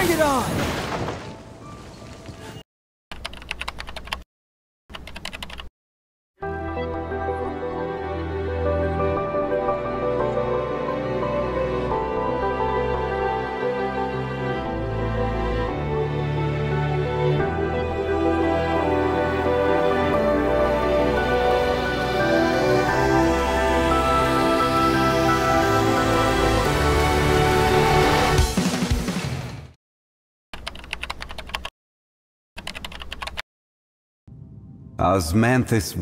Bring it on! Osmanthus